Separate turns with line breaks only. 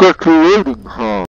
got creating, huh?